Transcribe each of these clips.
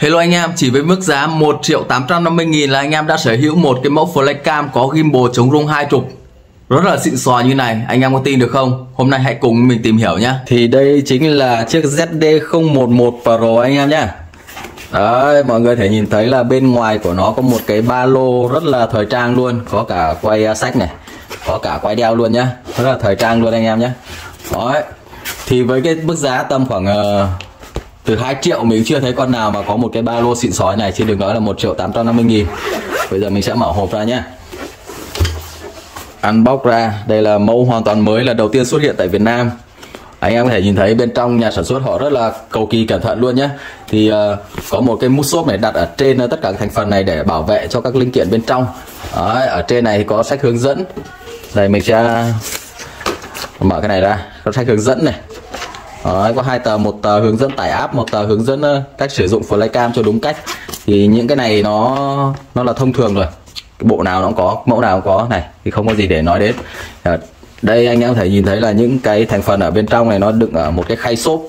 Hello anh em, chỉ với mức giá 1 triệu 850 nghìn là anh em đã sở hữu một cái mẫu flycam có gimbal chống rung hai trục rất là xịn sò như này, anh em có tin được không? Hôm nay hãy cùng mình tìm hiểu nhé. Thì đây chính là chiếc ZD011 Pro anh em nhé. Đấy, mọi người thể nhìn thấy là bên ngoài của nó có một cái ba lô rất là thời trang luôn, có cả quay à, sách này, có cả quay đeo luôn nhá, rất là thời trang luôn anh em nhé. Đấy, thì với cái mức giá tầm khoảng uh, từ 2 triệu mình chưa thấy con nào mà có một cái ba lô xịn sói này chứ đừng nói là 1 triệu 850 nghìn. Bây giờ mình sẽ mở hộp ra nhé unbox ra. Đây là mẫu hoàn toàn mới là đầu tiên xuất hiện tại Việt Nam. Anh em có thể nhìn thấy bên trong nhà sản xuất họ rất là cầu kỳ cẩn thận luôn nhé thì uh, có một cái mút xốp này đặt ở trên ờ, tất cả thành phần này để bảo vệ cho các linh kiện bên trong. Đấy, ở trên này có sách hướng dẫn. Đây mình sẽ mở cái này ra. Có sách hướng dẫn này. Đấy, có hai tờ một tờ hướng dẫn tải app một tờ hướng dẫn cách sử dụng flycam cho đúng cách. Thì những cái này nó nó là thông thường rồi. Cái bộ nào nó cũng có mẫu nào cũng có. Này thì không có gì để nói đến. À, đây anh em có thể nhìn thấy là những cái thành phần ở bên trong này nó đựng ở một cái khay xốp.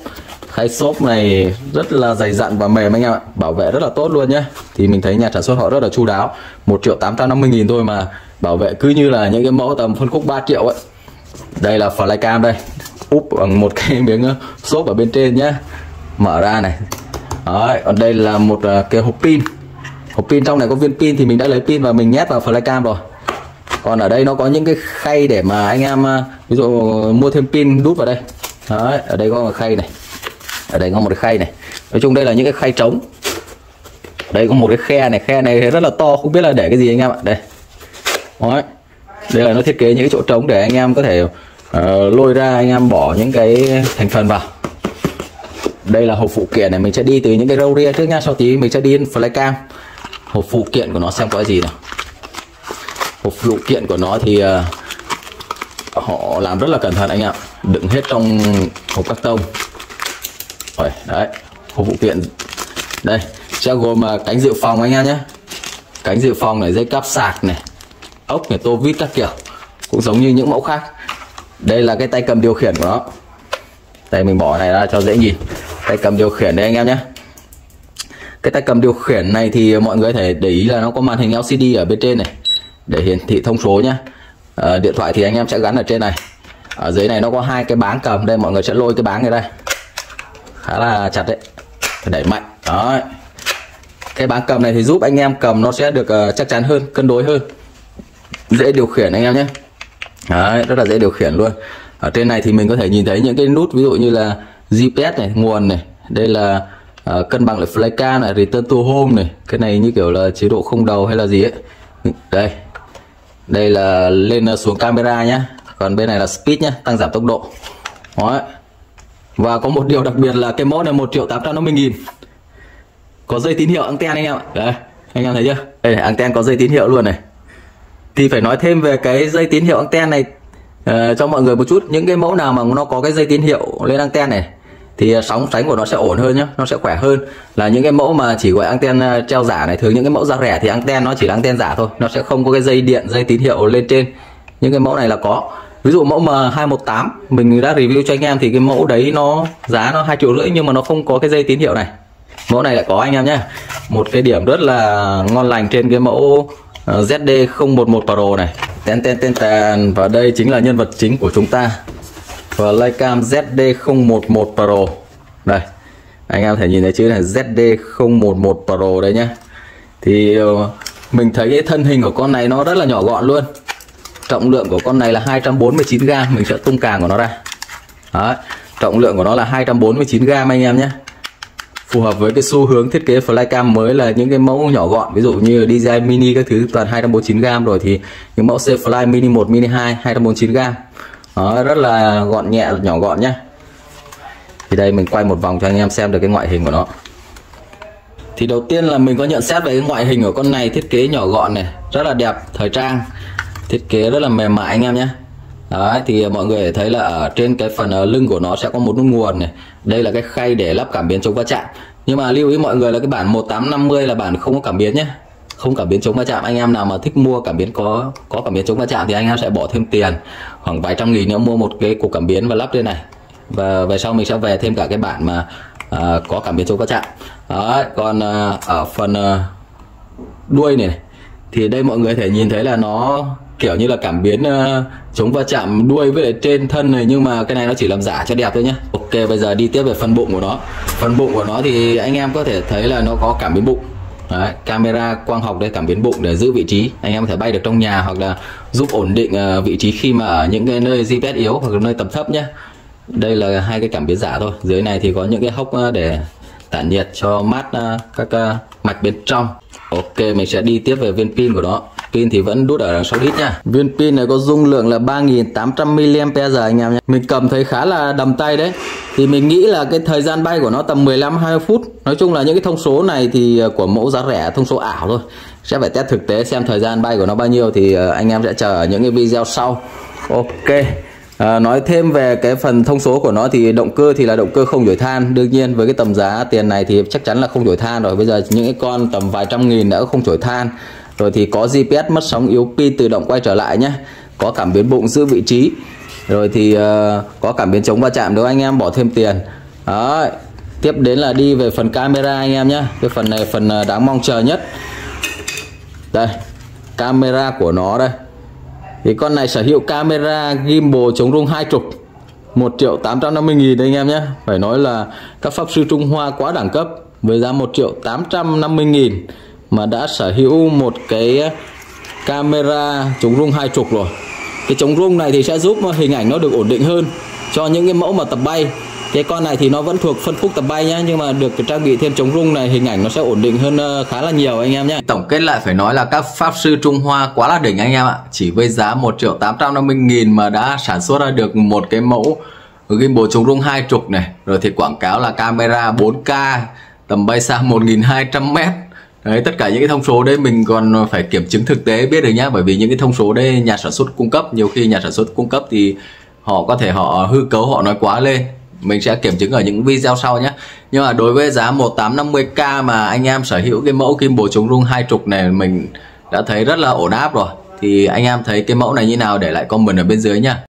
Khay xốp này rất là dày dặn và mềm anh em ạ. Bảo vệ rất là tốt luôn nhé thì mình thấy nhà sản xuất họ rất là chu đáo. 1 triệu 850 nghìn thôi mà bảo vệ cứ như là những cái mẫu tầm phân khúc 3 triệu ấy. Đây là flycam đây úp bằng một cái miếng ờ, xốp ở bên trên nhé mở ra này. Đấy, còn đây là một uh, cái hộp pin. Hộp pin trong này có viên pin thì mình đã lấy pin và mình nhét vào flycam rồi. Còn ở đây nó có những cái khay để mà anh em uh, ví dụ mua thêm pin đút vào đây. Đấy, ở đây có một khay này. Ở đây có một cái khay này. Nói chung đây là những cái khay trống. Đây có một cái khe này. Khe này rất là to không biết là để cái gì anh em ạ. Đây. Đấy. đây là nó thiết kế những cái chỗ trống để anh em có thể uh, lôi ra anh em bỏ những cái thành phần vào. Đây là hộp phụ kiện này mình sẽ đi từ những cái râu ria trước nha sau tí mình sẽ đi flycam. Hộp phụ kiện của nó xem có gì nào. Hộp phụ kiện của nó thì uh, họ làm rất là cẩn thận anh ạ. Đựng hết trong hộp cắt tông. Rồi đấy hộp phụ kiện. Đây sẽ gồm uh, cánh dự phòng anh em nhé cánh dự phòng này dây cáp sạc này ốc này tô vít các kiểu. Cũng giống như những mẫu khác đây là cái tay cầm điều khiển của nó. Đây mình bỏ này ra cho dễ nhìn. Tay cầm điều khiển đây anh em nhé. Cái tay cầm điều khiển này thì mọi người thể để ý là nó có màn hình LCD ở bên trên này. Để hiển thị thông số nhé. À, điện thoại thì anh em sẽ gắn ở trên này. Ở dưới này nó có hai cái báng cầm. Đây mọi người sẽ lôi cái báng này đây khá là chặt đấy. Phải đẩy mạnh. Đó cái báng cầm này thì giúp anh em cầm nó sẽ được uh, chắc chắn hơn cân đối hơn. Dễ điều khiển anh em nhé. Đấy, rất là dễ điều khiển luôn. Ở trên này thì mình có thể nhìn thấy những cái nút ví dụ như là GPS này nguồn này. Đây là uh, cân bằng lại flycam này return to home này. Cái này như kiểu là chế độ không đầu hay là gì ấy. Đây. Đây là lên ờ, xuống camera nhá. Còn bên này là speed nhá tăng giảm tốc độ. Đấy. và có một điều đặc biệt là cái mẫu này một triệu 850 nghìn. Có dây tín hiệu anten anh em ạ. Đấy anh em thấy chưa? Đây anten có dây tín hiệu luôn này thì phải nói thêm về cái dây tín hiệu anten này uh, cho mọi người một chút. Những cái mẫu nào mà nó có cái dây tín hiệu lên anten này thì ờ, sóng sánh của nó sẽ ổn hơn nhá nó sẽ khỏe hơn. Là những cái mẫu mà chỉ gọi anten ờ, treo giả này thường những cái mẫu giá rẻ thì anten nó chỉ là anten giả thôi nó sẽ không có cái dây điện dây tín hiệu lên trên. Những cái mẫu này là có. Ví dụ mẫu M218 mình đã review cho anh em thì cái mẫu đấy nó giá nó hai triệu rưỡi nhưng mà nó không có cái dây tín hiệu này. Mẫu này lại có anh em nhé một cái điểm rất là ngon lành trên cái mẫu Ờ, ZD011 Pro này. Ten ten ten ten. Và đây chính là nhân vật chính của chúng ta. Và Lycam ZD011 Pro. Đây, anh em thể nhìn thấy chữ này ZD011 Pro đây nhá. Thì ờ, mình thấy cái thân hình của con này nó rất là nhỏ gọn luôn. Trọng lượng của con này là 249g mình sẽ tung càng của nó ra. Đấy. trọng lượng của nó là 249g anh em nhé phù hợp với cái xu hướng thiết kế flycam mới là những cái mẫu nhỏ gọn ví dụ như DJI mini các thứ toàn 249g rồi thì những mẫu C Fly mini 1 mini 2 249g đó, rất là gọn nhẹ nhỏ gọn nhé thì đây mình quay một vòng cho anh em xem được cái ngoại hình của nó. Thì đầu tiên là mình có nhận xét về cái ngoại hình của con này thiết kế nhỏ gọn này rất là đẹp thời trang thiết kế rất là mềm mại anh em nhé Đấy, thì mọi người thấy là ở trên cái phần ờ, lưng của nó sẽ có một nút nguồn này. Đây là cái khay để lắp cảm biến chống va chạm. Nhưng mà lưu ý mọi người là cái bản 1850 là bản không có cảm biến nhé. Không cảm biến chống va chạm. Anh em nào mà thích mua cảm biến có có cảm biến chống va chạm thì anh em sẽ bỏ thêm tiền khoảng vài trăm nghìn nữa mua một cái cục cảm biến và lắp lên này. Và về sau mình sẽ về thêm cả cái bản mà uh, có cảm biến chống va chạm. Đấy, còn uh, ở phần uh, đuôi này thì đây mọi người thể nhìn thấy là nó kiểu như là cảm biến uh, chống va chạm đuôi với lại trên thân này nhưng mà cái này nó chỉ làm giả cho đẹp thôi nhá. Ok bây giờ đi tiếp về phần bụng của nó. Phần bụng của nó thì anh em có thể thấy là nó có cảm biến bụng. Đấy, camera quang học đây cảm biến bụng để giữ vị trí. Anh em có thể bay được trong nhà hoặc là giúp ổn định uh, vị trí khi mà ở những cái nơi GPS yếu hoặc là nơi tầm thấp nhé đây là hai cái cảm biến giả thôi. Dưới này thì có những cái hốc uh, để tản nhiệt cho mát ờ, các ờ, mạch bên trong. Ok, mình sẽ đi tiếp về viên pin của nó. Pin thì vẫn đút ở đằng sau đít nha. Viên pin này có dung lượng là 3800 mAh anh em nhé. Mình cầm thấy khá là đầm tay đấy. Thì mình nghĩ là cái thời gian bay của nó tầm 15 20 phút. Nói chung là những cái thông số này thì ờ, của mẫu giá rẻ, thông số ảo thôi. Sẽ phải test thực tế xem thời gian bay của nó bao nhiêu thì anh em sẽ chờ ở những cái video sau. Ok. À, nói thêm về cái phần thông số của nó thì động cơ thì là động cơ không đổi than. Đương nhiên với cái tầm giá tiền này thì chắc chắn là không đổi than rồi. Bây giờ những cái con tầm vài trăm nghìn đã không đổi than. Rồi thì có GPS mất sóng yếu pin tự động quay trở lại nhé có cảm biến bụng giữ vị trí. Rồi thì uh, có cảm biến chống va chạm nếu anh em bỏ thêm tiền. Đó tiếp đến là đi về phần camera anh em nhé cái phần này phần ờ, đáng mong chờ nhất. Đây. Camera của nó đây thì con này sở hữu camera gimbal chống rung hai trục 1 triệu 850 nghìn anh em nhé. Phải nói là các pháp sư Trung Hoa quá đẳng cấp, Với giá 1 triệu 850 nghìn Mà đã sở hữu một cái camera chống rung hai trục rồi. Cái chống rung này thì sẽ giúp hình ảnh nó được ổn định hơn Cho những cái mẫu mà tập bay cái con này thì nó vẫn thuộc phân khúc tập bay nhá nhưng mà được trang bị thêm chống rung này hình ảnh nó sẽ ổn định hơn ờ, khá là nhiều anh em nhé tổng kết lại phải nói là các pháp sư Trung Hoa quá là đỉnh anh em ạ. Chỉ với giá 1 triệu 850 nghìn mà đã sản xuất ra được một cái mẫu gimbal chống rung hai trục này. Rồi thì quảng cáo là camera 4K tầm bay xa 1200 mét. Đấy, tất cả những cái thông số đấy mình còn phải kiểm chứng thực tế biết được nhá. Bởi vì những cái thông số đây nhà sản xuất cung cấp nhiều khi nhà sản xuất cung cấp thì họ có thể họ hư cấu họ nói quá lên mình sẽ kiểm chứng ở những video sau nhé. Nhưng mà đối với giá 1850k mà anh em sở hữu cái mẫu kim bổ chống rung hai trục này, mình đã thấy rất là ổn áp rồi. Thì anh em thấy cái mẫu này như nào để lại comment ở bên dưới nha